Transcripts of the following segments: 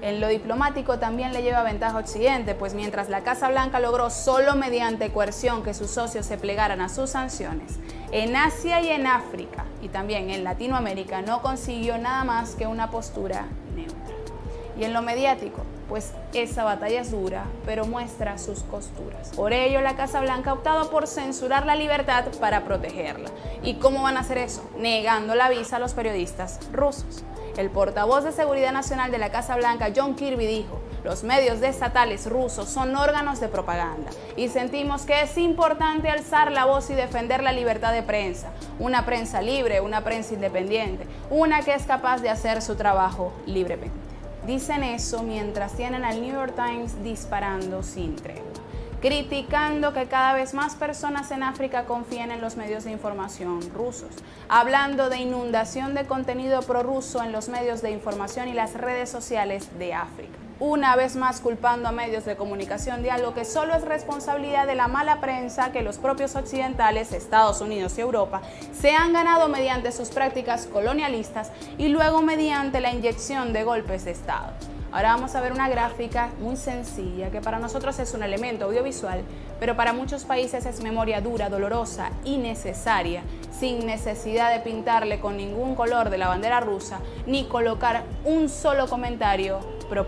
En lo diplomático también le lleva ventaja a Occidente, pues mientras la Casa Blanca logró solo mediante coerción que sus socios se plegaran a sus sanciones, en Asia y en África y también en Latinoamérica no consiguió nada más que una postura neutra. Y en lo mediático, pues esa batalla es dura, pero muestra sus costuras. Por ello, la Casa Blanca ha optado por censurar la libertad para protegerla. ¿Y cómo van a hacer eso? Negando la visa a los periodistas rusos. El portavoz de Seguridad Nacional de la Casa Blanca, John Kirby, dijo, los medios estatales rusos son órganos de propaganda y sentimos que es importante alzar la voz y defender la libertad de prensa, una prensa libre, una prensa independiente, una que es capaz de hacer su trabajo libremente. Dicen eso mientras tienen al New York Times disparando sin tregua criticando que cada vez más personas en África confíen en los medios de información rusos, hablando de inundación de contenido prorruso en los medios de información y las redes sociales de África. Una vez más culpando a medios de comunicación de algo que solo es responsabilidad de la mala prensa que los propios occidentales, Estados Unidos y Europa, se han ganado mediante sus prácticas colonialistas y luego mediante la inyección de golpes de Estado. Ahora vamos a ver una gráfica muy sencilla que para nosotros es un elemento audiovisual, pero para muchos países es memoria dura, dolorosa y necesaria, sin necesidad de pintarle con ningún color de la bandera rusa ni colocar un solo comentario pro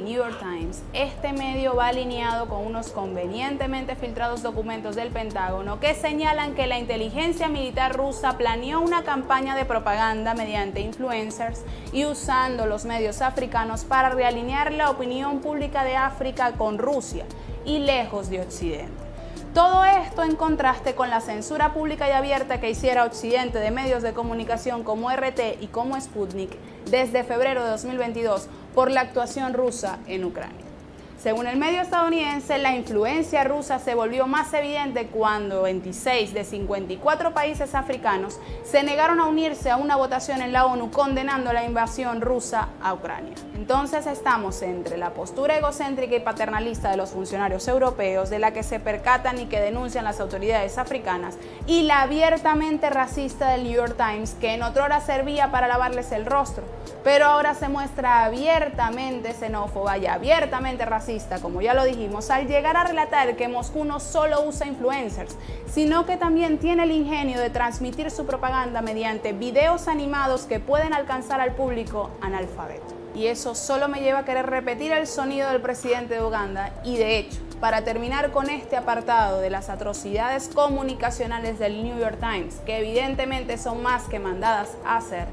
New York Times, este medio va alineado con unos convenientemente filtrados documentos del Pentágono que señalan que la inteligencia militar rusa planeó una campaña de propaganda mediante influencers y usando los medios africanos para realinear la opinión pública de África con Rusia y lejos de Occidente. Todo esto en contraste con la censura pública y abierta que hiciera Occidente de medios de comunicación como RT y como Sputnik desde febrero de 2022 por la actuación rusa en Ucrania. Según el medio estadounidense, la influencia rusa se volvió más evidente cuando 26 de 54 países africanos se negaron a unirse a una votación en la ONU condenando la invasión rusa a Ucrania. Entonces estamos entre la postura egocéntrica y paternalista de los funcionarios europeos, de la que se percatan y que denuncian las autoridades africanas, y la abiertamente racista del New York Times, que en otra hora servía para lavarles el rostro, pero ahora se muestra abiertamente xenófoba y abiertamente racista como ya lo dijimos, al llegar a relatar que Moscú no solo usa influencers, sino que también tiene el ingenio de transmitir su propaganda mediante videos animados que pueden alcanzar al público analfabeto. Y eso solo me lleva a querer repetir el sonido del presidente de Uganda y de hecho, para terminar con este apartado de las atrocidades comunicacionales del New York Times, que evidentemente son más que mandadas a hacer,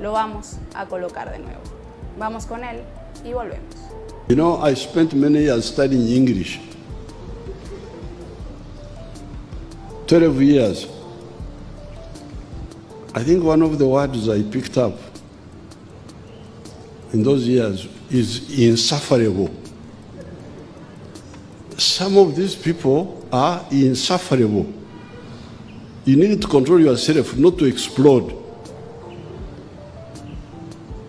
lo vamos a colocar de nuevo. Vamos con él y volvemos. You know, I spent many years studying English. 12 years. I think one of the words I picked up in those years is insufferable. Some of these people are insufferable. You need to control yourself not to explode.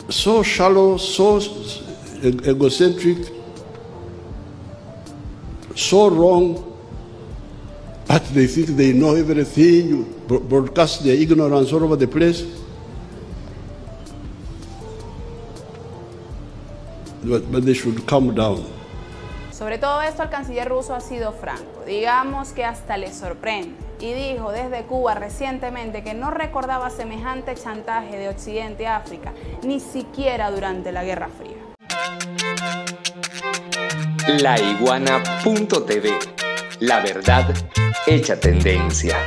So shallow, so egocentric, so wrong, but they think they know everything, broadcast their ignorance all over the place. But, but they should calm down. Sobre todo esto el canciller ruso ha sido franco, digamos que hasta le sorprende, y dijo desde Cuba recientemente que no recordaba semejante chantaje de Occidente a África, ni siquiera durante la Guerra Fría. Laiguana.tv La verdad hecha tendencia.